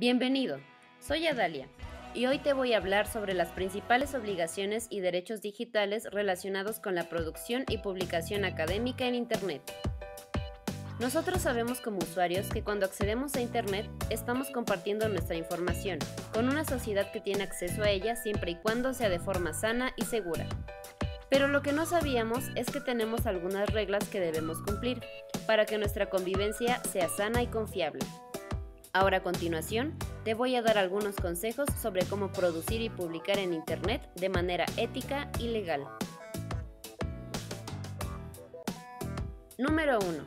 Bienvenido, soy Adalia y hoy te voy a hablar sobre las principales obligaciones y derechos digitales relacionados con la producción y publicación académica en Internet. Nosotros sabemos como usuarios que cuando accedemos a Internet estamos compartiendo nuestra información con una sociedad que tiene acceso a ella siempre y cuando sea de forma sana y segura. Pero lo que no sabíamos es que tenemos algunas reglas que debemos cumplir para que nuestra convivencia sea sana y confiable. Ahora a continuación, te voy a dar algunos consejos sobre cómo producir y publicar en Internet de manera ética y legal. Número 1.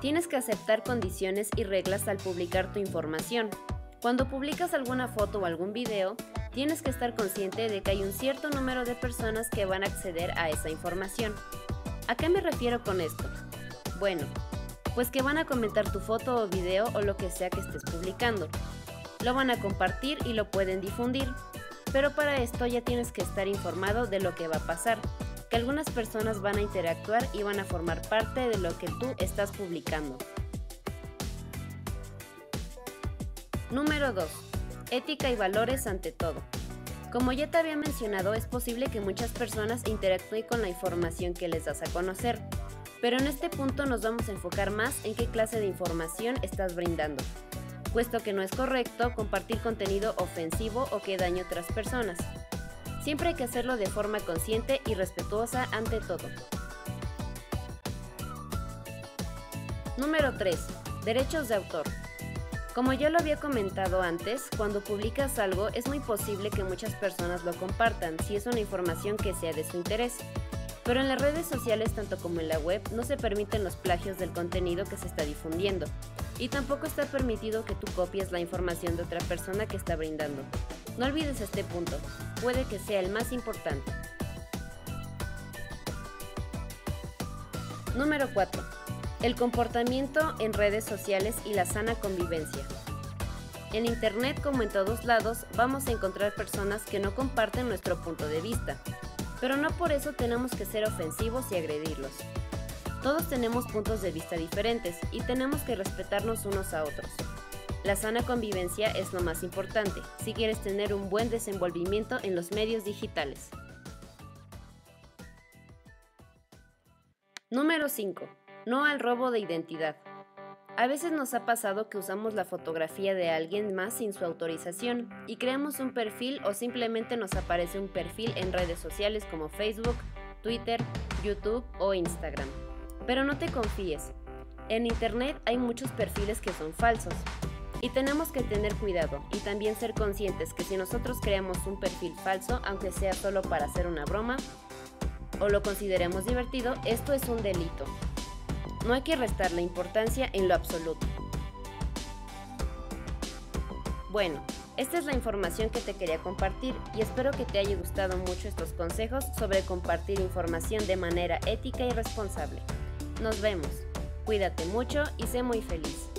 Tienes que aceptar condiciones y reglas al publicar tu información. Cuando publicas alguna foto o algún video, tienes que estar consciente de que hay un cierto número de personas que van a acceder a esa información. ¿A qué me refiero con esto? Bueno, pues que van a comentar tu foto o video o lo que sea que estés publicando. Lo van a compartir y lo pueden difundir. Pero para esto ya tienes que estar informado de lo que va a pasar, que algunas personas van a interactuar y van a formar parte de lo que tú estás publicando. Número 2. Ética y valores ante todo. Como ya te había mencionado, es posible que muchas personas interactúen con la información que les das a conocer, pero en este punto nos vamos a enfocar más en qué clase de información estás brindando, puesto que no es correcto compartir contenido ofensivo o que dañe a otras personas. Siempre hay que hacerlo de forma consciente y respetuosa ante todo. Número 3. Derechos de autor. Como ya lo había comentado antes, cuando publicas algo es muy posible que muchas personas lo compartan si es una información que sea de su interés. Pero en las redes sociales, tanto como en la web, no se permiten los plagios del contenido que se está difundiendo. Y tampoco está permitido que tú copies la información de otra persona que está brindando. No olvides este punto, puede que sea el más importante. Número 4. El comportamiento en redes sociales y la sana convivencia. En Internet como en todos lados vamos a encontrar personas que no comparten nuestro punto de vista, pero no por eso tenemos que ser ofensivos y agredirlos. Todos tenemos puntos de vista diferentes y tenemos que respetarnos unos a otros. La sana convivencia es lo más importante si quieres tener un buen desenvolvimiento en los medios digitales. Número 5. No al robo de identidad. A veces nos ha pasado que usamos la fotografía de alguien más sin su autorización y creamos un perfil o simplemente nos aparece un perfil en redes sociales como Facebook, Twitter, YouTube o Instagram. Pero no te confíes. En Internet hay muchos perfiles que son falsos. Y tenemos que tener cuidado y también ser conscientes que si nosotros creamos un perfil falso, aunque sea solo para hacer una broma o lo consideremos divertido, esto es un delito no hay que restar la importancia en lo absoluto. Bueno, esta es la información que te quería compartir y espero que te haya gustado mucho estos consejos sobre compartir información de manera ética y responsable. Nos vemos. Cuídate mucho y sé muy feliz.